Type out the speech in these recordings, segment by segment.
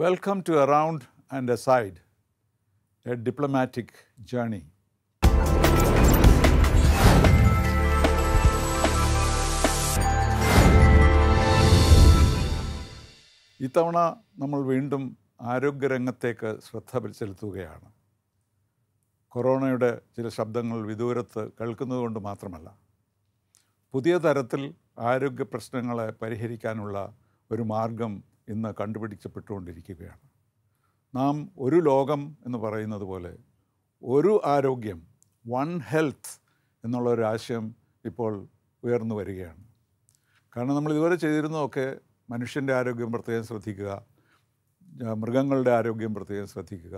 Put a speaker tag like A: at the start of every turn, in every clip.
A: Welcome to Around and Aside, a diplomatic journey. ഇത്തവണ നമ്മൾ വീണ്ടും ആരോഗ്യരംഗത്തേക്ക് ശ്രദ്ധ ചെലുത്തുകയാണ് കൊറോണയുടെ ചില ശബ്ദങ്ങൾ വിദൂരത്ത് കേൾക്കുന്നതുകൊണ്ട് മാത്രമല്ല പുതിയ തരത്തിൽ ആരോഗ്യ പ്രശ്നങ്ങളെ പരിഹരിക്കാനുള്ള ഒരു മാർഗം ഇന്ന് കണ്ടുപിടിക്കപ്പെട്ടുകൊണ്ടിരിക്കുകയാണ്. നാം ഒരു ലോകം എന്ന് പറയുന്നത് പോലെ ഒരു ആരോഗ്യം വൺ ഹെൽത്ത് എന്നുള്ള ഒരു ആശയം ഇപ്പോൾ ഉയർന്നു വരികയാണ്. കാരണം നമ്മൾ ഇതുവരെ ചെയ്തിരുന്നതൊക്കെ മനുഷ്യന്റെ ആരോഗ്യം പ്രത്യേകം ശ്രദ്ധിക്കുക മൃഗങ്ങളുടെ ആരോഗ്യം പ്രത്യേകം ശ്രദ്ധിക്കുക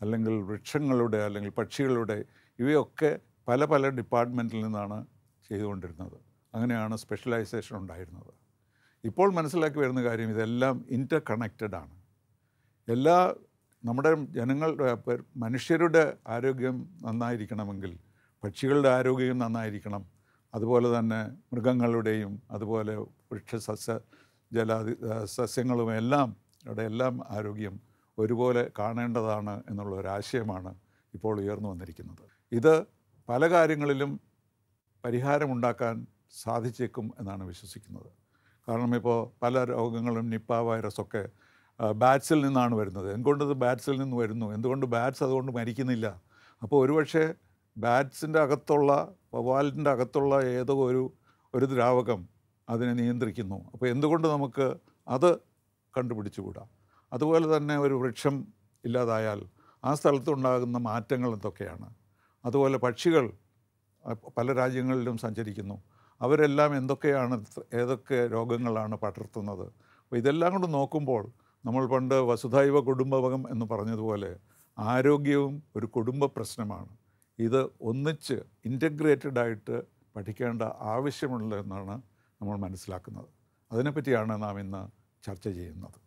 A: അല്ലെങ്കിൽ വൃക്ഷങ്ങളുടെ അല്ലെങ്കിൽ പക്ഷികളുടെ ഇവയൊക്കെ പല പല ഡിപ്പാർട്ട്മെന്റിൽ നിന്നാണ് ചെയ്തുകൊണ്ടിരുന്നത്. അങ്ങനെയാണ് സ്പെഷ്യലൈസേഷൻ ഉണ്ടായിരുന്നത്. ഇപ്പോൾ മനസ്സിലാക്കി വരുന്ന കാര്യം ഇതെല്ലാം ഇന്റർ കണക്റ്റഡ് ആണ്. എല്ലാ നമ്മുടെ ജനങ്ങളുടെ മനുഷ്യരുടെ ആരോഗ്യം നന്നായിരിക്കണമെങ്കിൽ പക്ഷികളുടെ ആരോഗ്യം നന്നായിരിക്കണം. അതുപോലെ തന്നെ മൃഗങ്ങളുടെയും അതുപോലെ വൃക്ഷസസ്യ ജലാതി സസ്യങ്ങളും എല്ലാം ഇവിടെ എല്ലാം ആരോഗ്യം ഒരുപോലെ കാണേണ്ടതാണ് എന്നുള്ള ഒരു ആശയമാണ് ഇപ്പോൾ ഉയർന്നു വന്നിരിക്കുന്നത്. ഇത് പല കാര്യങ്ങളിലും പരിഹാരമുണ്ടാക്കാൻ സാധിച്ചേക്കും എന്നാണ് വിശ്വസിക്കുന്നത്. കാരണം ഇപ്പോൾ പല രോഗങ്ങളും നിപ്പ വൈറസൊക്കെ ബാറ്റ്സിൽ നിന്നാണ് വരുന്നത്. എന്തുകൊണ്ടത് ബാറ്റ്സിൽ നിന്ന് വരുന്നു? എന്തുകൊണ്ട് ബാറ്റ്സ് അതുകൊണ്ട് മരിക്കുന്നില്ല? അപ്പോൾ ഒരുപക്ഷെ ബാറ്റ്സിന്റെ അകത്തുള്ള വവാലിന്റെ അകത്തുള്ള ഏതോ ഒരു ഒരു ദ്രാവകം അതിനെ നിയന്ത്രിക്കുന്നു. അപ്പോൾ എന്തുകൊണ്ട് നമുക്ക് അത് കണ്ടുപിടിച്ചുകൂടാ? അതുപോലെ തന്നെ ഒരു വൃക്ഷം ഇല്ലാതായാൽ ആ സ്ഥലത്തുണ്ടാകുന്ന മാറ്റങ്ങൾ എന്തൊക്കെയാണ്? അതുപോലെ പക്ഷികൾ പല രാജ്യങ്ങളിലും സഞ്ചരിക്കുന്നു. അവരെല്ലാം എന്തൊക്കെയാണ് ഏതൊക്കെ രോഗങ്ങളാണ് പടർത്തുന്നത്? അപ്പോൾ ഇതെല്ലാം കൊണ്ട് നോക്കുമ്പോൾ നമ്മൾ പണ്ട് വസുധൈവ കുടുംബകം എന്ന് പറഞ്ഞതുപോലെ ആരോഗ്യവും ഒരു കുടുംബ പ്രശ്നമാണ്. ഇത് ഒന്നിച്ച് ഇന്റഗ്രേറ്റഡ് ആയിട്ട് പഠിക്കേണ്ട ആവശ്യമുള്ളതെന്നാണ് നമ്മൾ മനസ്സിലാക്കുന്നത്. അതിനെപ്പറ്റിയാണ് നാം ഇന്ന് ചർച്ച ചെയ്യുന്നത്.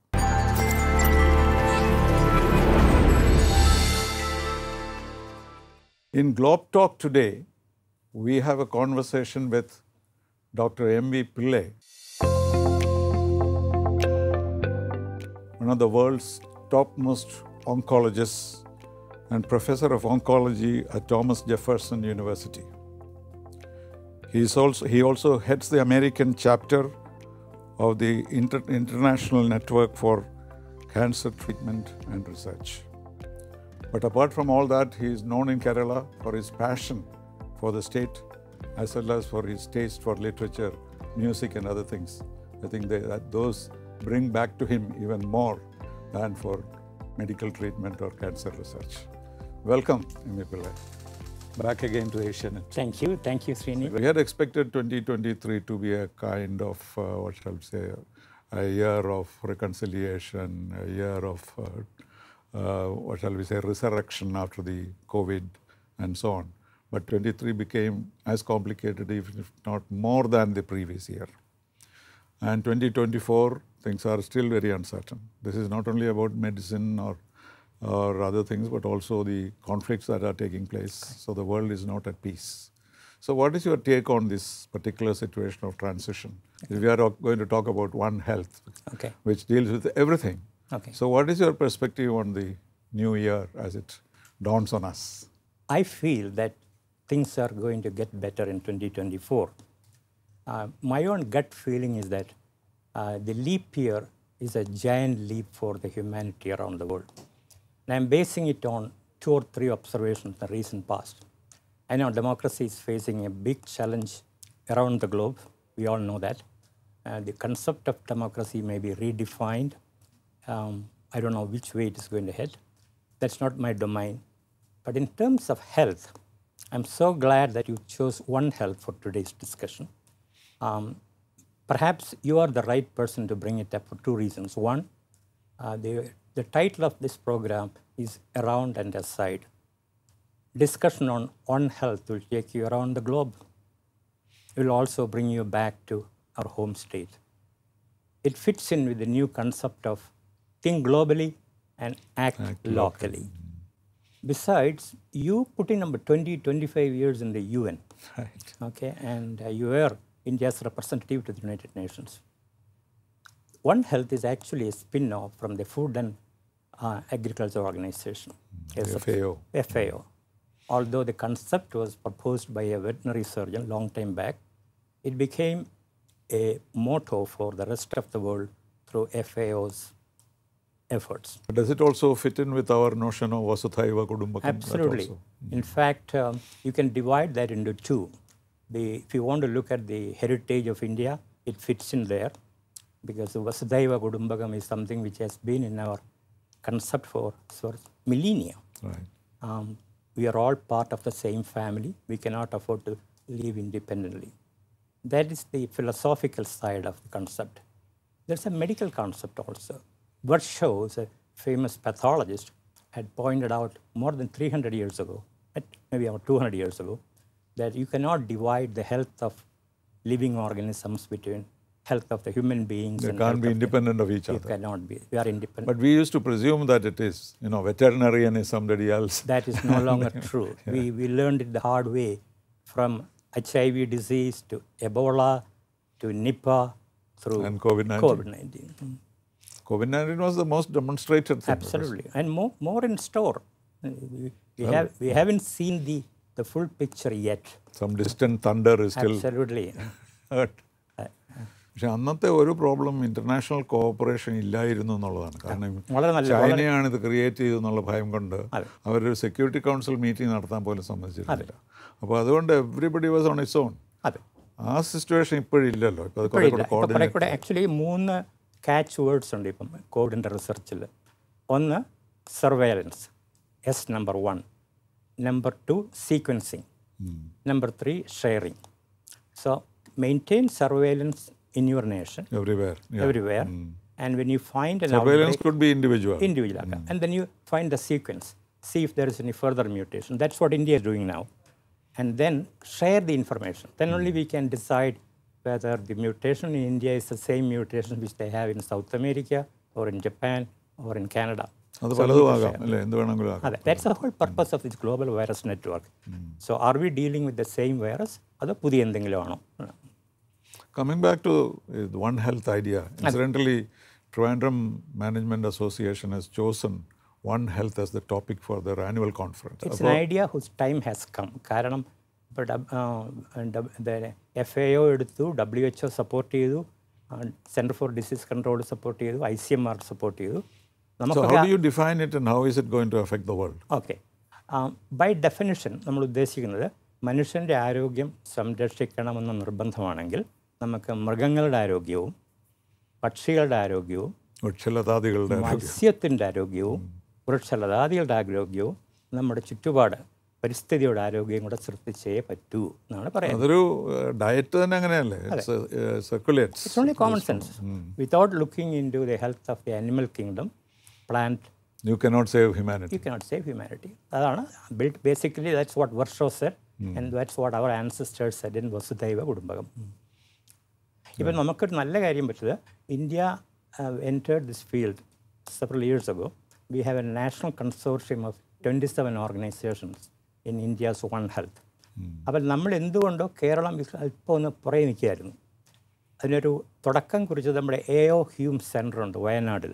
A: In Globe Talk today we have a conversation with Dr. M.V. Pillai, one of the world's topmost oncologists and professor of oncology at Thomas Jefferson University. He, is also, he also heads the American chapter of the Inter- International Network for Cancer Treatment and Research. But apart from all that, he is known in Kerala for his passion for the state as well as for his taste for literature, music, and other things. I think they, that those bring back to him even more than for medical treatment or cancer research. Welcome, Amy Pillai. Back again to Asianet.
B: Thank you. Thank you, Srini.
A: We had expected 2023 to be a kind of, uh, what shall we say, a year of reconciliation, a year of, uh, uh, what shall we say, resurrection after the COVID and so on. But 23 became as complicated, if if not more than the previous year. And 2024, things are still very uncertain. This is not only about medicine or, or other things, but also the conflicts that are taking place. So the world is not at peace. So, what is your take on this particular situation of transition? We are going to talk about One Health,
B: Okay.
A: which deals with everything.
B: Okay.
A: So, what is your perspective on the new year as it dawns on us?
B: I feel that things are going to get better in 2024. Uh, my own gut feeling is that uh, the leap year is a giant leap for the humanity around the world. And I'm basing it on two or three observations in the recent past. I know democracy is facing a big challenge around the globe. We all know that. Uh, the concept of democracy may be redefined. Um, I don't know which way it is going to head. That's not my domain. But in terms of health, I'm so glad that you chose One Health for today's discussion. Um, perhaps you are the right person to bring it up for two reasons. One, uh, the, the title of this program is Around and Aside. Discussion on One Health will take you around the globe. It will also bring you back to our home state. It fits in with the new concept of think globally and act, locally. Besides, you put in number 20, 25 years in the UN,
A: Right.
B: okay, and uh, you were India's representative to the United Nations. One Health is actually a spin off from the Food and uh, Agriculture Organization.
A: FAO.
B: FAO. Although the concept was proposed by a veterinary surgeon long time back, it became a motto for the rest of the world through FAO's efforts.
A: Does it also fit in with our notion of Vasudhaiva Kudumbakam?
B: Absolutely. In fact, um, you can divide that into two. The, if you want to look at the heritage of India, it fits in there because the Vasudhaiva Kudumbakam is something which has been in our concept for, for millennia.
A: Right.
B: Um, we are all part of the same family. We cannot afford to live independently. That is the philosophical side of the concept. There's a medical concept also. Virchow, a famous pathologist, had pointed out more than 300 years ago, maybe about 200 years ago, that you cannot divide the health of living organisms between health of the human beings
A: They can't be
B: of the-
A: independent of each
B: You
A: other.
B: cannot be. We are independent.
A: But we used to presume that it is, you know, veterinarian is somebody else.
B: That is no longer true. We, we learned it the hard way from HIV disease to Ebola to Nipah through
A: And COVID-19.
B: COVID-19.
A: COVID 19 was the most demonstrated thing.
B: Absolutely. And more, more in store. We, We, well, have, we haven't seen the, the full picture yet.
A: Some distant thunder is still
B: Absolutely.
A: heard. പക്ഷെ അന്നത്തെ ഒരു problem international cooperation ഇല്ലായിരുന്നു എന്നുള്ളതാണ് കാരണം ചൈനയാണ് ഇത് create ചെയ്തെന്നുള്ള ഭയം കൊണ്ട്. അവരൊരു സെക്യൂരിറ്റി കൗൺസിൽ മീറ്റിംഗ് നടത്താൻ പോലും സമ്മതിച്ചിരുന്നില്ല അപ്പോൾ അതുകൊണ്ട് everybody was on it's
B: on
A: ആ സിറ്റുവേഷൻ ഇപ്പോഴില്ലല്ലോ ഇപ്പോൾ
B: ആക്ച്വലി മൂന്ന് ക്യാച്ച് വേർഡ്സ് ഉണ്ട് ഇപ്പം കോവിഡിൻ്റെ റിസർച്ചിൽ ഒന്ന് surveillance is number one number two sequencing number three sharing so maintain surveillance in your nation
A: everywhere
B: everywhere and when you find an
A: surveillance
B: outbreak
A: could be individual
B: individual account, and then you find the sequence see if there is any further mutation that's what india is doing now and then share the information then only we can decide whether the mutation in india is the same mutation which they have in south america or in japan or in canada
A: അത് പലതും ആകാം അല്ലേ എന്ത് വേണമെങ്കിലും ആകാം
B: അതെ that's the whole purpose of this global virus network so are we dealing with the same virus അതോ പുതിയ എന്തെങ്കിലും ആണോ
A: Coming back to uh, the One Health idea, incidentally, Trivandrum Management Association has chosen One Health as the topic for their annual conference.
B: It's an idea whose time has come കാരണം ഇപ്പോൾ F A O എടുത്തു W H O support ചെയ്തു centre for disease control support ചെയ്തു I C M R support ചെയ്തു? Okay by definition നമ്മൾ ഉദ്ദേശിക്കുന്നത് മനുഷ്യന്റെ ആരോഗ്യം സംരക്ഷിക്കണമെന്ന നിർബന്ധമാണെങ്കിൽ നമുക്ക് മൃഗങ്ങളുടെ ആരോഗ്യവും പക്ഷികളുടെ ആരോഗ്യവും
A: വൃക്ഷലതാദികളുടെ
B: മത്സ്യത്തിന്റെ ആരോഗ്യവും വൃക്ഷലതാദികളുടെ ആരോഗ്യവും നമ്മുടെ ചുറ്റുപാട് പരിസ്ഥിതിയുടെ ആരോഗ്യം കൂടെ സൃഷ്ടിച്ചേ പറ്റൂ എന്നാണ് പറയുന്നത്.
A: അതൊരു ഡയറ്റ് തന്നെ അങ്ങനെയല്ലേ? Circulates
B: it's only common sense without looking in to the health of the animal kingdom plant
A: you cannot save humanity
B: you cannot save humanity അതാണ് build basically that's what വർഷോ said and that's what our ancestors said in Vasudhaiva Kutumbakam ഇപ്പം നമുക്കൊരു നല്ല കാര്യം പറ്റിയത് India entered this field several years ago we have a national consortium of twenty seven organisations in India's one health അപ്പം നമ്മൾ എന്തുകൊണ്ടോ കേരളം അല്പം ഒന്ന് പുറകെ നിൽക്കുകയായിരുന്നു. അതിനൊരു തുടക്കം കുറിച്ചത് നമ്മുടെ എ ഒ ഹ്യൂം സെന്റർ ഉണ്ട് വയനാട്ടിൽ.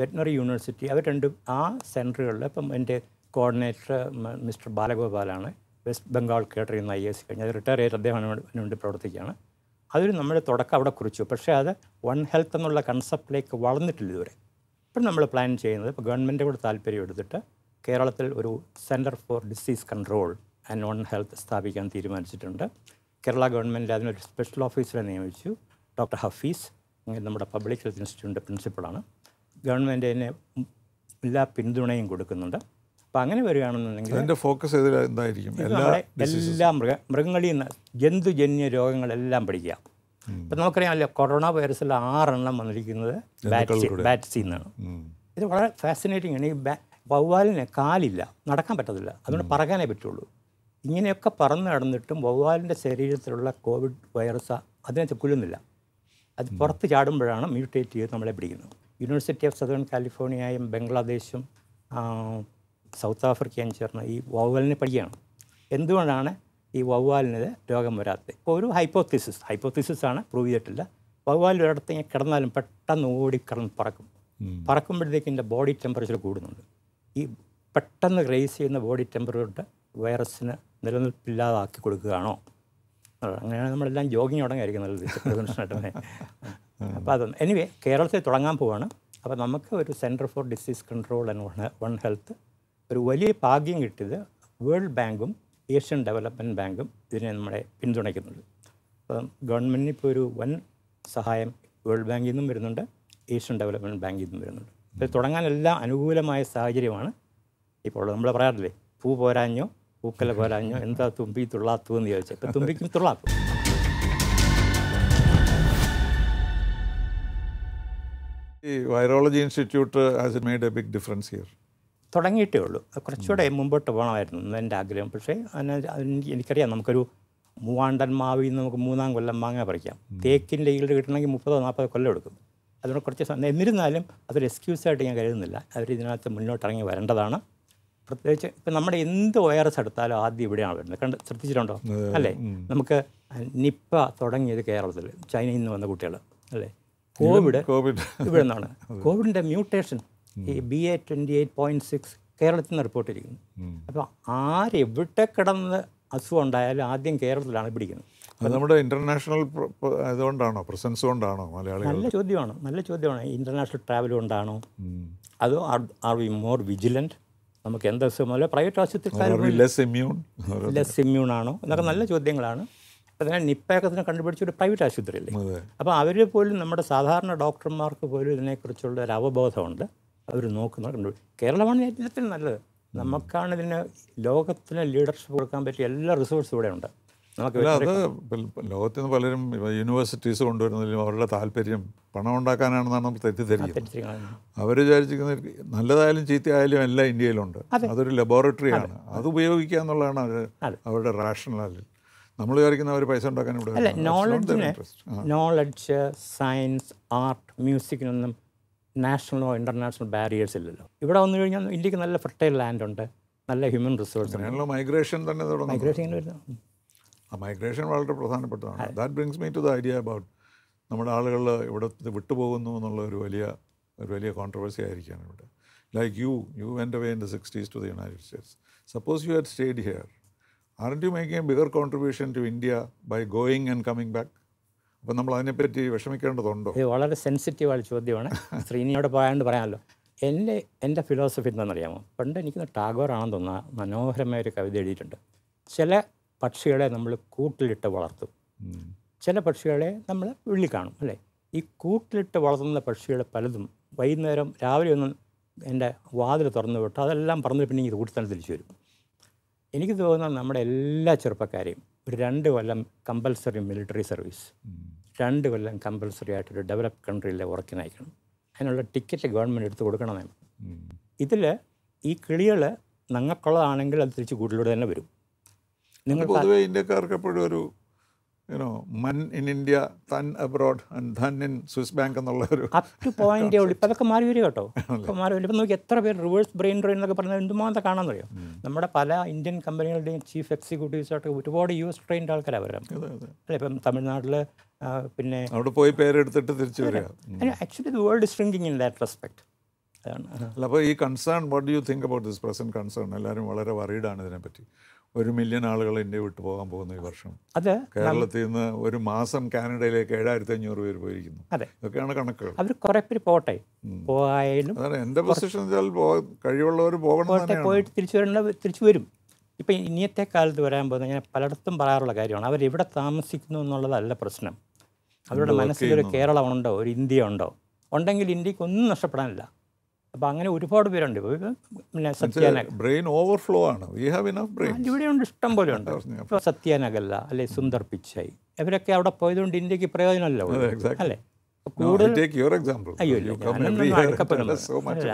B: Veterinary university. അവർ രണ്ടും ആ സെന്ററുകളിൽ ഇപ്പം എന്റെ കോർഡിനേറ്റർ മിസ്റ്റർ ബാലഗോപാലാണ് വെസ്റ്റ് ബംഗാൾ കേട്ടറി എന്ന ഐ എസ് കഴിഞ്ഞ്. അത് റിട്ടയർ ചെയ്ത് അദ്ദേഹം വേണ്ടി പ്രവർത്തിക്കുകയാണ്. അതൊരു നമ്മുടെ തുടക്കം അവിടെ കുറിച്ചു. പക്ഷേ അത് വൺ ഹെൽത്ത് എന്നുള്ള കൺസെപ്റ്റിലേക്ക് വളർന്നിട്ടില്ല ഇതുവരെ. ഇപ്പം നമ്മൾ പ്ലാൻ ചെയ്യുന്നത് ഇപ്പോൾ ഗവൺമെന്റ് കൂടെ താല്പര്യം എടുത്തിട്ട് കേരളത്തിൽ ഒരു centre for disease control and one health സ്ഥാപിക്കാൻ തീരുമാനിച്ചിട്ടുണ്ട്. കേരള ഗവൺമെന്റ് അതിനൊരു സ്പെഷ്യൽ ഓഫീസറെ നിയമിച്ചു. ഡോക്ടർ ഹഫീസ് നമ്മുടെ പബ്ലിക് ഹെൽത്ത് ഇൻസ്റ്റിറ്റ്യൂട്ടിന്റെ പ്രിൻസിപ്പളാണ് ഗവൺമെന്റ് അതിന് എല്ലാ പിന്തുണയും കൊടുക്കുന്നുണ്ട്. അപ്പം അങ്ങനെ വരികയാണെന്നുണ്ടെങ്കിൽ
A: അതിന്റെ ഫോക്കസ് എന്തായിരിക്കും എല്ലാ
B: മൃഗ മൃഗങ്ങളിൽ നിന്ന് ജന്തുജന്യ രോഗങ്ങളെല്ലാം പഠിക്കുക ഇപ്പം നമുക്കറിയാമല്ലോ കൊറോണ വൈറസിൽ ആറെണ്ണം വന്നിരിക്കുന്നത് ബാറ്റ്സി ബാറ്റ്സിൽ നിന്നാണ് ഇത് വളരെ ഫാസിനേറ്റിംഗ് ആണ്. ഈ ബാ വവ്വാലിന് കാലില്ല നടക്കാൻ പറ്റത്തില്ല. അതുകൊണ്ട് പറക്കാനേ പറ്റുള്ളൂ. ഇങ്ങനെയൊക്കെ പറന്ന് നടന്നിട്ടും വവ്വാലിന്റെ ശരീരത്തിലുള്ള കോവിഡ് വൈറസ് അതിനെ കൊല്ലുന്നില്ല അത് പുറത്ത് ചാടുമ്പോഴാണ് മ്യൂട്ടേറ്റ് ചെയ്ത് നമ്മളെ പിടിക്കുന്നത്. യൂണിവേഴ്സിറ്റി ഓഫ് സദേൺ കാലിഫോർണിയയും ബംഗ്ലാദേശും സൗത്ത് ആഫ്രിക്കയും ചേർന്ന് ഈ വവ്വാലിനെ പഠിക്കുകയാണ്. എന്തുകൊണ്ടാണ് ഈ വവ്വാലിന് രോഗം വരാത്തത്? ഇപ്പോൾ ഒരു ഹൈപ്പോത്തിസിസ് ഹൈപ്പോത്തിസിസ് ആണ് പ്രൂവ് ചെയ്തിട്ടില്ല. വവ്വാൽ ഒരിടത്ത് ഇങ്ങനെ കിടന്നാലും പെട്ടെന്ന് ഓടി കിടന്ന് പറക്കും പറക്കുമ്പോഴത്തേക്ക് എന്റെ ബോഡി ടെമ്പറേച്ചർ കൂടുന്നുണ്ട്. ഈ പെട്ടെന്ന് റേസ് ചെയ്യുന്ന ബോഡി ടെമ്പറേച്ചറുടെ വൈറസിന് നിലനിൽപ്പില്ലാതാക്കി കൊടുക്കുകയാണോ? അങ്ങനെയാണ് നമ്മളെല്ലാം ജോഗിങ് തുടങ്ങിയായിരിക്കും നല്ലത് പ്രിവെൻഷനായിട്ട് അപ്പോൾ എനിവേ കേരളത്തിൽ തുടങ്ങാൻ പോവാണ്. അപ്പോൾ നമുക്ക് ഒരു centre for disease control and one health ഒരു വലിയ ഭാഗ്യം കിട്ടിയത് വേൾഡ് ബാങ്കും ഏഷ്യൻ ഡെവലപ്മെന്റ് ബാങ്കും ഇതിനെ നമ്മളെ പിന്തുണയ്ക്കുന്നുണ്ട്. അപ്പം ഗവൺമെന്റിന് ഇപ്പോൾ ഒരു വൻ സഹായം വേൾഡ് ബാങ്കിൽ നിന്നും വരുന്നുണ്ട് ഏഷ്യൻ ഡെവലപ്മെന്റ് ബാങ്കിൽ നിന്നും വരുന്നുണ്ട്. ഇത് തുടങ്ങാനെല്ലാം അനുകൂലമായ സാഹചര്യമാണ്. ഇപ്പോൾ നമ്മൾ പറയാറില്ലേ പൂ പോരാഞ്ഞോ പൂക്കല പോരാഞ്ഞോ എന്താ തുമ്പി തുള്ളാത്തു എന്ന് ചോദിച്ചാൽ ഇപ്പം തുമ്പിക്കും തുള്ളാത്തു.
A: ഈ virology institute has it made a big difference here
B: തുടങ്ങിയിട്ടേ ഉള്ളൂ. അത് കുറച്ചുകൂടെ മുമ്പോട്ട് പോകണമായിരുന്നു എന്റെ ആഗ്രഹം. പക്ഷേ എനിക്കറിയാം നമുക്കൊരു മൂവാണ്ടൻ മാവിൽ നിന്ന് നമുക്ക് മൂന്നാം കൊല്ലം മാങ്ങ പറിക്കാം. തേക്കിന്റെ ഈൽഡ് കിട്ടണമെങ്കിൽ മുപ്പതോ നാൽപ്പതോ കൊല്ലം എടുക്കും. അതുകൊണ്ട് കുറച്ച് എന്നിരുന്നാലും അതൊരു എക്സ്ക്യൂസായിട്ട് ഞാൻ കരുതുന്നില്ല. അവർ ഇതിനകത്ത് മുന്നോട്ടിറങ്ങി വരേണ്ടതാണ്. പ്രത്യേകിച്ച് ഇപ്പം നമ്മുടെ എന്ത് വൈറസ് എടുത്താലും ആദ്യം ഇവിടെയാണ് വരുന്നത്. കണ്ട് ശ്രദ്ധിച്ചിട്ടുണ്ടോ? അല്ലേ? നമുക്ക് നിപ്പ തുടങ്ങിയത് കേരളത്തിൽ ചൈനയിൽ നിന്ന് വന്ന കുട്ടികൾ അല്ലേ? Covid
A: Covid.
B: ഇവിടെ നിന്നാണ് കോവിഡിന്റെ മ്യൂട്ടേഷൻ ഈ B A twenty eight point six കേരളത്തിൽ നിന്ന് റിപ്പോർട്ട് ചെയ്തിരിക്കുന്നു. അപ്പോൾ ആരെവിടെ കിടന്ന് അസുഖം ഉണ്ടായാലും ആദ്യം കേരളത്തിലാണ് പിടിക്കുന്നത്.
A: അത് നമ്മുടെ ഇന്റർനാഷണൽ ഇതുകൊണ്ടാണോ? പ്രസൻസ് കൊണ്ടാണോ മലയാളികൾ
B: നല്ല ചോദ്യമാണ്. നല്ല ചോദ്യമാണ്. ഇന്റർനാഷണൽ ട്രാവൽ കൊണ്ടാണോ? അതോ ആർ വി മോർ വിജിലന്റ് നമുക്ക് എന്ത് അസുഖമല്ല പ്രൈവറ്റ് ആശുപത്രി
A: ലെസ് ഇമ്മ്യൂൺ
B: ലെസ് ഇമ്മ്യൂൺ ആണോ? എന്നൊക്കെ നല്ല ചോദ്യങ്ങളാണ്. അതിനെ നിപ്പയൊക്കെ തന്നെ കണ്ടുപിടിച്ച ഒരു പ്രൈവറ്റ് ആശുപത്രി
A: അല്ലേ
B: അപ്പോൾ അവർ പോലും നമ്മുടെ സാധാരണ ഡോക്ടർമാർക്ക് പോലും ഇതിനെക്കുറിച്ചുള്ള ഒരു അവബോധമുണ്ട്. അവർ നോക്കുന്നത് കണ്ടു. കേരളമാണ് ഏറ്റവും നല്ലത്. നമുക്കാണ് ഇതിന് ലോകത്തിന് ലീഡർഷിപ്പ് കൊടുക്കാൻ പറ്റിയ എല്ലാ റിസോഴ്സും ഇവിടെ ഉണ്ട് നമുക്ക്
A: അല്ല അത് ലോകത്തിൽ നിന്ന് പലരും യൂണിവേഴ്സിറ്റീസ് കൊണ്ടുവരുന്നതിലും അവരുടെ താല്പര്യം പണം ഉണ്ടാക്കാനാണെന്നാണ് നമ്മൾ തെറ്റിദ്ധരിക്കുന്നത്. അവർ വിചാരിച്ചിരിക്കുന്നത് നല്ലതായാലും ചീത്തയായാലും എല്ലാം ഇന്ത്യയിലുണ്ട്. അതൊരു ലബോറട്ടറിയാണ് അത്. ഉപയോഗിക്കുക എന്നുള്ളതാണ് അവർ അവരുടെ റാഷണൽ നമ്മൾ വിചാരിക്കുന്ന അവർ പൈസ ഉണ്ടാക്കാൻ ഇവിടെ.
B: നോളജ് സയൻസ് ആർട്ട് മ്യൂസിക്കിനൊന്നും നാഷണലോ ഇന്റർനാഷണൽ ബാരിയേഴ്സ് ഇല്ലല്ലോ. ഇവിടെ വന്നു കഴിഞ്ഞാൽ ഇന്ത്യയ്ക്ക് നല്ല ഫെർട്ടൈൽ ലാൻഡ് ഉണ്ട്. നല്ല ഹ്യൂമൻ റിസോഴ്സ്
A: മൈഗ്രേഷൻ തന്നെ
B: മൈഗ്രേഷൻ വരുന്നു.
A: മൈഗ്രേഷൻ വളരെ പ്രധാനപ്പെട്ടതാണ്. That brings me to the idea about നമ്മുടെ ആളുകൾ ഇവിടെ വിട്ടുപോകുന്നു എന്നുള്ള ഒരു വലിയ ഒരു വലിയ കോൺട്രവേഴ്സി ആയിരിക്കുകയാണ് ഇവിടെ. Like you you went away in the sixties to the United States suppose you had stayed here aren't you making a bigger contribution to India by going and coming back അപ്പം നമ്മൾ അതിനെപ്പറ്റി വിഷമിക്കേണ്ടതുണ്ടോ?
B: ഇത് വളരെ സെൻസിറ്റീവായ ചോദ്യമാണ്. ശ്രീനിയോട് പറയാണ്ട് പറയാമല്ലോ. എന്റെ എന്റെ ഫിലോസഫി എന്താണെന്നറിയാമോ? പണ്ട് എനിക്ക് ടാഗോർ ആണെന്ന് തോന്നുന്ന മനോഹരമായ ഒരു കവിത എഴുതിയിട്ടുണ്ട്. ചില പക്ഷികളെ നമ്മൾ കൂട്ടിലിട്ട് വളർത്തും. ചില പക്ഷികളെ നമ്മൾ വിള്ളി കാണും അല്ലേ? ഈ കൂട്ടിലിട്ട് വളർത്തുന്ന പക്ഷികളെ പലതും വൈകുന്നേരം രാവിലെ ഒന്നും എന്റെ വാതിൽ തുറന്നു വിട്ട് അതെല്ലാം പറഞ്ഞു പിന്നെ ഇത് കൂട്ടി തന്നെ തിരിച്ചു വരും. എനിക്ക് തോന്നുന്നത് നമ്മുടെ എല്ലാ ചെറുപ്പക്കാരെയും ഒരു രണ്ട് കൊല്ലം കമ്പൽസറി മിലിറ്ററി സർവീസ് രണ്ട് കൊല്ലം കമ്പൽസറി ആയിട്ടൊരു ഡെവലപ്പ് കൺട്രിയിലെ വർക്കിന് അയക്കണം അതിനുള്ള ടിക്കറ്റ് ഗവൺമെന്റ് എടുത്ത് കൊടുക്കണമേ ഇതിൽ ഈ കിളികൾ ഞങ്ങൾക്കുള്ളതാണെങ്കിൽ അത് തിരിച്ച് കൂട്ടിലൂടെ തന്നെ വരും. നിങ്ങൾ
A: പൊതുവെ ഇന്ത്യക്കാർക്ക് എപ്പോഴും ഒരു you know money in India then abroad and then in Swiss bank എന്നുള്ള ഒരു
B: അപ് ടു പോയിന്റേ ഉള്ളൂ. ഇപ്പം അതൊക്കെ മാറി വരും കേട്ടോ. ഇപ്പം മാറി വരും ഇപ്പം നോക്കി എത്ര പേര് റിവേഴ്സ് ബ്രെയിൻ ഡ്രെയിൻ എന്നൊക്കെ പറഞ്ഞാൽ എന്തുമാത്രം കാണാമെന്നറിയോ നമ്മുടെ പല ഇന്ത്യൻ കമ്പനികളുടെയും ചീഫ് എക്സിക്യൂട്ടീവ്സായിട്ട് ഒരുപാട് യു എസ് ട്രെയിൻഡ് ആൾക്കാരാണ്
A: വരാം
B: അല്ലേ? ഇപ്പം തമിഴ്നാട്ടിൽ പിന്നെ
A: അവിടെ പോയി പേരെടുത്തിട്ട് തിരിച്ചു വരിക.
B: Actually the world shrinking in that respect അതാണ്.
A: അല്ല അപ്പോൾ ഈ concern what do you think about this present concern എല്ലാവരും വളരെ വറീഡാണ് ഇതിനെപ്പറ്റി. ഒരു മില്യൺ ആളുകൾ ഇന്ത്യ വിട്ടു പോകാൻ പോകുന്ന ഈ വർഷം.
B: അതെ
A: കേരളത്തിൽ നിന്ന് ഒരു മാസം കാനഡയിലേക്ക് ഏഴായിരത്തി അഞ്ഞൂറ് പേര് പോയിരിക്കുന്നു.
B: അതെ.
A: ഇതൊക്കെയാണ് കണക്കുകൾ.
B: അവർ കുറേ പേര് പോട്ടെ? പോയാലും
A: അതെ എന്റെ പൊസിഷൻ വെച്ചാൽ കഴിവുള്ളവർ പോകണം
B: പോയിട്ട് തിരിച്ചു വരേണ്ട തിരിച്ചു വരും. ഇപ്പം ഇനിയത്തെ കാലത്ത് വരാൻ പോകുന്ന ഞാൻ പലയിടത്തും പറയാറുള്ള കാര്യമാണ്. അവർ എവിടെ താമസിക്കുന്നു എന്നുള്ളതല്ല പ്രശ്നം. അവരുടെ മനസ്സിലൊരു കേരളം ഉണ്ടോ ഒരു ഇന്ത്യ ഉണ്ടോ? ഉണ്ടെങ്കിൽ ഇന്ത്യയ്ക്ക് ഒന്നും നഷ്ടപ്പെടാനില്ല. അപ്പോൾ അങ്ങനെ ഒരുപാട് പേരുണ്ട്. പിന്നെ സത്യാനഗ
A: ബ്രെയിൻ ഓവർഫ്ലോ ആണ്. വി ഹാവ് ഇനഫ് ബ്രെയിൻ
B: ഇവിടെയുണ്ട് ഇഷ്ടം പോലെ ഉണ്ട്. ഇപ്പോൾ സത്യാനഗല്ല അല്ലെ സുന്ദർ പിച്ചായി ഇവരൊക്കെ അവിടെ പോയതുകൊണ്ട് ഇന്ത്യയ്ക്ക് പ്രയോജനമല്ല അല്ലേ? കൂടുതൽ അയ്യോ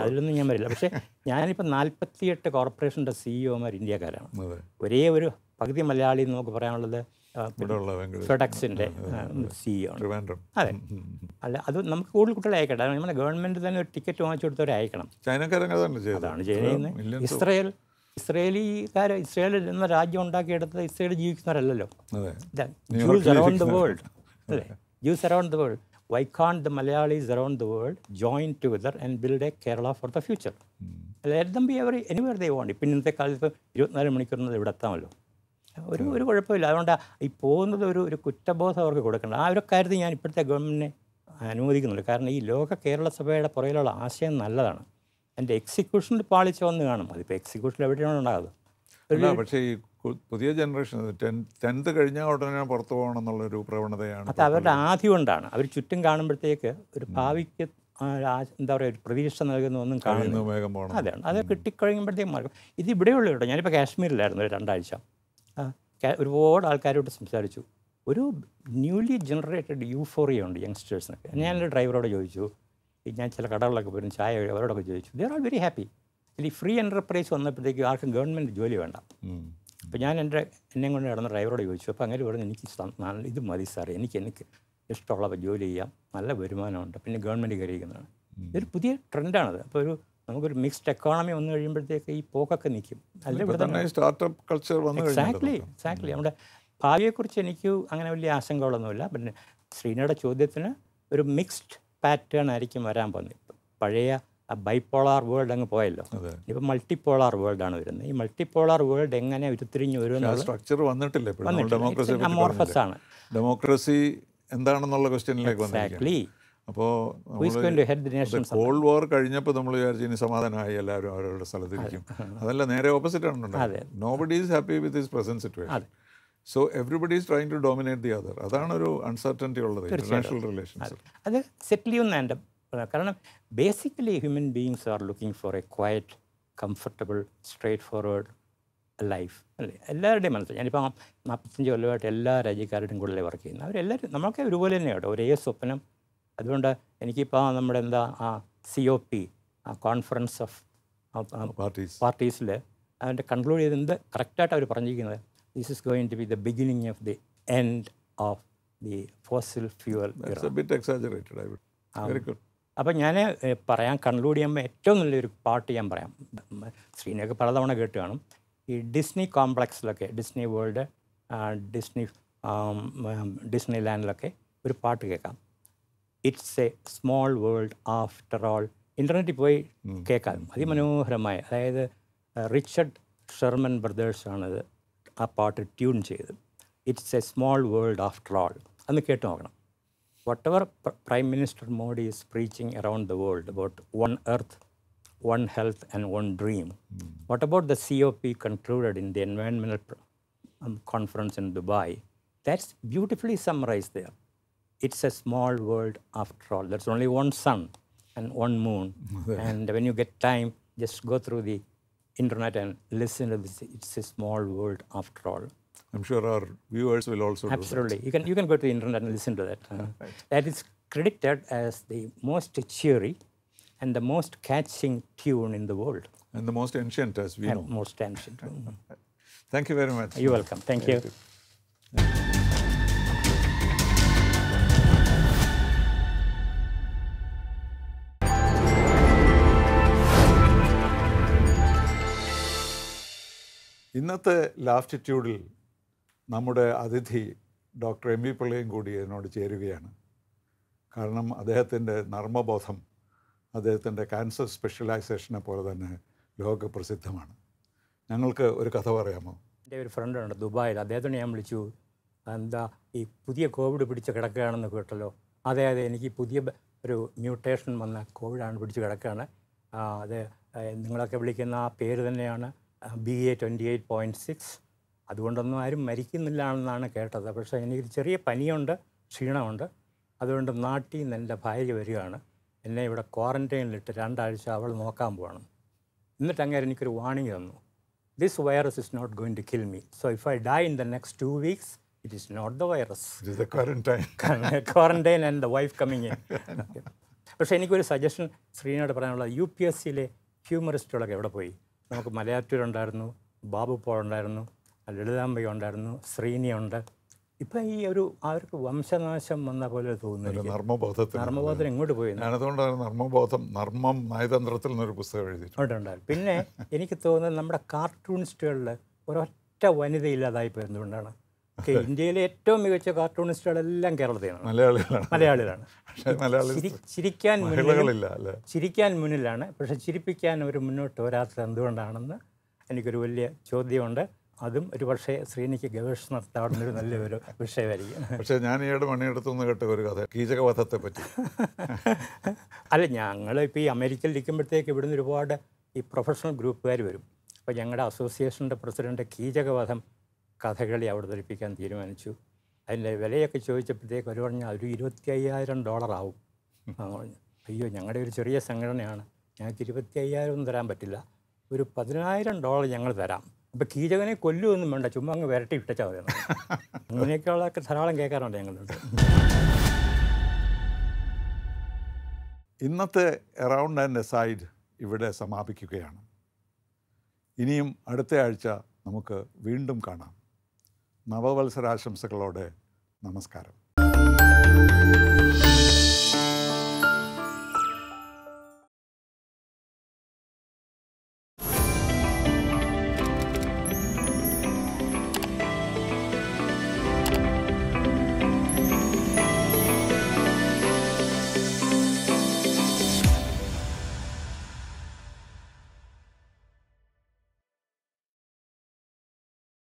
B: അതിലൊന്നും ഞാൻ വരില്ല. പക്ഷേ ഞാനിപ്പോൾ നാൽപ്പത്തിയെട്ട് കോർപ്പറേഷന്റെ സിഇഒമാർ ഇന്ത്യക്കാരാണ്.
A: അതെ.
B: ഒരേ ഒരു പകുതി മലയാളി എന്ന് നമുക്ക് പറയാനുള്ളത്
A: ഇവിടെ
B: ഫെഡക്സിന്റെ സിഇഒ അതെ അല്ല അത് നമുക്ക് കൂടുതൽ കുട്ടികളെ അയക്കട്ടെ നമ്മുടെ ഗവൺമെന്റ് തന്നെ ഒരു ടിക്കറ്റ് വാങ്ങിച്ചു കൊടുത്തവരെ അയക്കണം. അതാണ് ചെയ്യുന്നത്. ഇസ്രയേൽ ഇസ്രയേലിക്കാർ ഇസ്രയേൽ എന്ന രാജ്യം ഉണ്ടാക്കിയെടുത്ത് ഇസ്രയേൽ ജീവിക്കുന്നവരല്ലല്ലോ.
A: അതെ.
B: ജൂസ് അറൗണ്ട് ദ വേൾഡ് അല്ലേ? Jews around the world why can't the Malayalees around the world join together and build a Kerala for the future let them be ever anywhere they want ഇപ്പം ഇന്നത്തെ കാലത്ത് ഇരുപത്തിനാല് മണിക്കൂറിനത് ഇവിടെ എത്താമല്ലോ. ഒരു ഒരു കുഴപ്പമില്ല. അതുകൊണ്ട് ഈ പോകുന്നത് ഒരു ഒരു കുറ്റബോധം അവർക്ക് കൊടുക്കേണ്ട ആ ഒരു കാര്യത്തിൽ ഞാൻ ഇപ്പോഴത്തെ ഗവൺമെന്റിനെ അനുവദിക്കുന്നുള്ളൂ കാരണം ഈ ലോക കേരള സഭയുടെ പുറകിലുള്ള ആശയം നല്ലതാണ്. എന്റെ എക്സിക്യൂഷനിൽ പാളിച്ച വന്ന് കാണും. അതിപ്പോൾ എക്സിക്യൂഷൻ എവിടെയാണ് ഉണ്ടാകുന്നത്.
A: പക്ഷേ ഈ പുതിയ ജനറേഷൻ ടെൻത്ത് കഴിഞ്ഞാൽ ഉടനെ പുറത്തു പോകണം എന്നുള്ളൊരു പ്രവണതയാണ്
B: അത് അവരുടെ ആദ്യം കൊണ്ടാണ്. അവർ ചുറ്റും കാണുമ്പോഴത്തേക്ക് ഒരു ഭാവിക്ക് എന്താ പറയുക ഒരു പ്രതീക്ഷ നൽകുന്ന ഒന്നും കാണുന്നു
A: അതാണ്.
B: അതെ കിട്ടിക്കഴിയുമ്പോഴത്തേക്കും മാർക്കും ഇത് ഇവിടെ ഉള്ളൂ കേട്ടോ. ഞാനിപ്പോൾ കാശ്മീരിലായിരുന്നു ഒരു രണ്ടാഴ്ച. ഒരുപാട് ആൾക്കാരോട് സംസാരിച്ചു. ഒരു ന്യൂലി ജനറേറ്റഡ് യൂഫോറിയ ഉണ്ട് യങ്സ്റ്റേഴ്സിനൊക്കെ ഞാൻ എന്റെ ഡ്രൈവറോട് ചോദിച്ചു. ഈ ഞാൻ ചില കടകളിലൊക്കെ പോയിരുന്നു ചായ അവരോടൊക്കെ ചോദിച്ചു. ദർ ആർ വെരി ഹാപ്പി ഈ ഫ്രീ എന്റർപ്രൈസ് വന്നപ്പോഴത്തേക്കും ആർക്കും ഗവൺമെന്റ് ജോലി വേണ്ട. അപ്പോൾ ഞാൻ എന്റെ എന്നെ കൊണ്ട് നടന്ന ഡ്രൈവറോട് ചോദിച്ചു. അപ്പോൾ അങ്ങനെ പറഞ്ഞു എനിക്ക് ഇത് മതി സാറേ എനിക്ക് എനിക്ക് ഇഷ്ടമുള്ള ജോലി ചെയ്യാം. നല്ല വരുമാനമുണ്ട്. പിന്നെ ഗവൺമെന്റ് കയറിയിരിക്കുന്നതാണ്. ഇതൊരു പുതിയ ട്രെൻഡാണത് അപ്പോൾ ഒരു നമുക്കൊരു മിക്സ്ഡ് എക്കോണമി വന്നു കഴിയുമ്പോഴത്തേക്ക് ഈ പോക്കൊക്കെ നിൽക്കും അല്ല ഇവിടെ
A: തന്നെ സ്റ്റാർട്ടപ്പ് കൾച്ചർ വന്നു
B: എക്സാക്ട്ലി എക്സാക്ട്ലി നമ്മുടെ ഭാവിയെക്കുറിച്ച് എനിക്ക് അങ്ങനെ വലിയ ആശങ്കകളൊന്നുമില്ല. പിന്നെ ശ്രീനയുടെ ചോദ്യത്തിന് ഒരു മിക്സ്ഡ് പാറ്റേൺ ആയിരിക്കും വരാൻ പോകുന്നത്. പഴയ ആ ബൈപ്പോളാർ വേൾഡ് അങ്ങ് പോയല്ലോ. ഇപ്പം വേൾഡ് ആണ് വരുന്നത്. ഈ മൾട്ടിപ്പോളാർ വേൾഡ് എങ്ങനെ ഉരുത്തിരിഞ്ഞ് വരും
A: സ്ട്രക്ചർ വന്നിട്ടില്ല പറഞ്ഞില്ലേ?
B: ആണ്.
A: ഡെമോക്രസി എന്താണെന്നുള്ള ക്വസ്റ്റ്യനിലേക്ക്
B: എക്സാക്ട്ലി
A: അപ്പോൾ കോൾഡ് വാർ കഴിഞ്ഞപ്പോൾ നമ്മൾ വിചാരിച്ചു ഇനി സമാധാനമായി എല്ലാവരും അവരവരുടെ സ്ഥലത്തിരിക്കും. അതല്ല നേരെ ഓപ്പോസിറ്റ് ആണ്
B: അതെ.
A: Nobody is happy with his present situation so everybody is trying to dominate the other അതാണ് ഒരു അൺസർട്ടന്റി ഉള്ളത് ഇന്റർനാഷണൽ റിലേഷൻസ്
B: അത്. സെറ്റിൽ ചെയ്യുന്ന എന്റെ കാരണം basically human beings are looking for a quiet comfortable straightforward life അല്ലേ? എല്ലാവരുടെയും മനസ്സിൽ. ഞാനിപ്പോൾ നാൽപ്പത്തഞ്ച് കൊല്ലമായിട്ട് എല്ലാ രാജ്യക്കാരുടെയും കൂടെ വർക്ക് ചെയ്യുന്നത്. അവരെല്ലാവരും നമ്മളൊക്കെ ഒരുപോലെ തന്നെയാണ് ഒരേ സ്വപ്നം അതുകൊണ്ട് എനിക്കിപ്പോൾ നമ്മുടെ എന്താ ആ സി ഒ പി ആ കോൺഫറൻസ് ഓഫ്
A: പാർട്ടീസ്
B: പാർട്ടീസിൽ അതിന്റെ കൺക്ലൂഡ് ചെയ്ത് എന്ത് കറക്റ്റായിട്ട് അവർ പറഞ്ഞിരിക്കുന്നത്. This is going to be the
A: beginning of the end of the fossil fuel
B: അപ്പം ഞാൻ പറയാം കൺക്ലൂഡ് ചെയ്യുമ്പോൾ ഏറ്റവും നല്ലൊരു പാട്ട് ഞാൻ പറയാം. ശ്രീനൊക്കെ പലതവണ കേട്ട് കാണും. ഈ ഡിസ്നി കോംപ്ലക്സിലൊക്കെ ഡിസ്നി വേൾഡ് ഡിസ്നി ഡിസ്നി ലാൻഡിലൊക്കെ ഒരു പാട്ട് കേൾക്കാം. It's a small world after all ഇന്റർനെറ്റിൽ പോയി കേൾക്കാം അതിമനോഹരമായ അതായത് റിച്ചർഡ് ഷെർമൻ ബ്രദേഴ്സാണിത് ആ പാട്ട് ട്യൂൺ ചെയ്തത് it's a small world after all അന്ന് കേട്ട് നോക്കണം whatever P- Prime Minister Modi is preaching around the world about one earth, one health, and one dream, what about the COP concluded in the environmental pr- um, conference in Dubai? That's beautifully summarized there. it's a small world after all. There's only one sun and one moon. and when you get time, just go through the internet and listen to this. It's a small world after all.
A: I'm sure our viewers will also
B: absolutely. You can you can go to the internet and listen to that. Uh, right. That is credited as the most cheery and the most catching tune in the world.
A: And the most ancient, as we
B: and know. Most ancient.
A: Thank you very much.
B: You're welcome. Thank, Thank you. you.
A: ഇന്നത്തെ ലാഫ്റ്റിറ്റ്യൂഡിൽ നമ്മുടെ അതിഥി doctor M V പിള്ളയും കൂടി എന്നോട് ചേരുകയാണ്. കാരണം അദ്ദേഹത്തിന്റെ നർമ്മബോധം അദ്ദേഹത്തിന്റെ cancer സ്പെഷ്യലൈസേഷനെ പോലെ തന്നെ ലോകപ്രസിദ്ധമാണ് ഞങ്ങൾക്ക് ഒരു കഥ പറയാമോ?
B: എന്റെ ഒരു ഫ്രണ്ടുണ്ട് ദുബായിൽ. അദ്ദേഹത്തിനെ ഞാൻ വിളിച്ചു എന്താ ഈ പുതിയ കോവിഡ് പിടിച്ച് കിടക്കുകയാണെന്ന് കേട്ടല്ലോ? അതെ അതെ എനിക്ക് പുതിയ ഒരു മ്യൂട്ടേഷൻ വന്ന കോവിഡാണ് പിടിച്ച് കിടക്കുകയാണ്. അത് നിങ്ങളൊക്കെ വിളിക്കുന്ന ആ പേര് തന്നെയാണ്. B A twenty eight point six അതുകൊണ്ടൊന്നും ആരും മരിക്കുന്നില്ല എന്നാണ് കേട്ടത്. പക്ഷേ എനിക്ക് ചെറിയ പനിയുണ്ട് ക്ഷീണമുണ്ട്. അതുകൊണ്ട് നാട്ടിൽ നിന്ന് എന്റെ ഭാര്യ വരികയാണ്. എന്നെ ഇവിടെ ക്വാറന്റൈനിലിട്ട് രണ്ടാഴ്ച അവൾ നോക്കാൻ പോകണം എന്നിട്ട് അങ്ങേരം എനിക്കൊരു വാണിംഗ് തന്നു. This virus is not going to kill me so if I die in the next two weeks it is
A: not the virus quarantine
B: is and the wife coming in പക്ഷേ എനിക്കൊരു സജഷൻ ശ്രീനോട് പറയാനുള്ളത്. U P S സിയിലെ ഹ്യൂമറിസ്റ്റുകളൊക്കെ എവിടെ പോയി? നമുക്ക് മലയാറ്റൂരുണ്ടായിരുന്നു ബാബു പോൾ ഉണ്ടായിരുന്നു ലളിതാംബ ഉണ്ടായിരുന്നു ശ്രീനി ഉണ്ട്. ഇപ്പം ഈ ഒരു അവർക്ക് വംശനാശം വന്ന പോലെ തോന്നുന്നു.
A: നർമ്മബോധത്തിൽ
B: നർമ്മബോധം എങ്ങോട്ട് പോയി?
A: അതുകൊണ്ടാണ് നർമ്മബോധം നർമ്മം നയതന്ത്രത്തിൽ നിന്നൊരു പുസ്തകം എഴുതിയിട്ടുണ്ട്.
B: പിന്നെ എനിക്ക് തോന്നുന്നത് നമ്മുടെ കാർട്ടൂണിസ്റ്റുകളിൽ ഒരൊറ്റ വനിത ഇല്ലാതായി പോയതുകൊണ്ടാണ്. ഒക്കെ ഇന്ത്യയിലെ ഏറ്റവും മികച്ച കാർട്ടൂണിസ്റ്റുകളെല്ലാം കേരളത്തിലാണ്.
A: മലയാളികളാണ്.
B: മലയാളികളാണ്. ചിരിക്കാൻ ചിരിക്കാൻ മുന്നിലാണ്. പക്ഷെ ചിരിപ്പിക്കാൻ അവർ മുന്നോട്ട് വരാത്തത് എന്തുകൊണ്ടാണെന്ന് എനിക്കൊരു വലിയ ചോദ്യമുണ്ട്. അതും ഒരു പക്ഷേ ശ്രീനിക്ക് ഗവേഷണം നടത്താവുന്ന ഒരു നല്ലൊരു വിഷയമായിരിക്കും.
A: പക്ഷേ ഞാൻ ഈയിടെ മണിയെടുത്തുനിന്ന് കേട്ട ഒരു കഥ കീചകവധത്തെ പറ്റി
B: അല്ല ഞങ്ങൾ ഇപ്പോൾ ഈ അമേരിക്കയിൽ ഇരിക്കുമ്പോഴത്തേക്ക് ഇവിടുന്ന് ഒരുപാട് ഈ പ്രൊഫഷണൽ ഗ്രൂപ്പുകാർ വരും. അപ്പോൾ ഞങ്ങളുടെ അസോസിയേഷന്റെ പ്രസിഡന്റ് കീചകവധം കഥകളി അവതരിപ്പിക്കാൻ തീരുമാനിച്ചു. അതിന്റെ വിലയൊക്കെ ചോദിച്ചപ്പോഴത്തേക്ക് അവർ പറഞ്ഞാൽ ഒരു ഇരുപത്തി അയ്യായിരം ഡോളറാവും. എന്ന് പറഞ്ഞു അയ്യോ ഞങ്ങളുടെ ഒരു ചെറിയ സംഘടനയാണ്. ഞങ്ങൾക്ക് ഇരുപത്തി അയ്യായിരം ഒന്നും തരാൻ പറ്റില്ല. ഒരു പതിനായിരം ഡോളർ ഞങ്ങൾ തരാം. അപ്പോൾ കീചകനെ കൊല്ലുമൊന്നും വേണ്ട ചുമ്മാ അങ്ങ് വിരട്ടി ഇട്ടച്ചാൽ മതി. അങ്ങനെയൊക്കെയുള്ളതൊക്കെ ധാരാളം കേൾക്കാറുണ്ട് ഞങ്ങളുണ്ട്.
A: ഇന്നത്തെ എറൗണ്ട് ആൻഡ് സൈഡ് ഇവിടെ സമാപിക്കുകയാണ്. ഇനിയും അടുത്ത ആഴ്ച നമുക്ക് വീണ്ടും കാണാം. നവവത്സരാശംസകളോടെ നമസ്കാരം.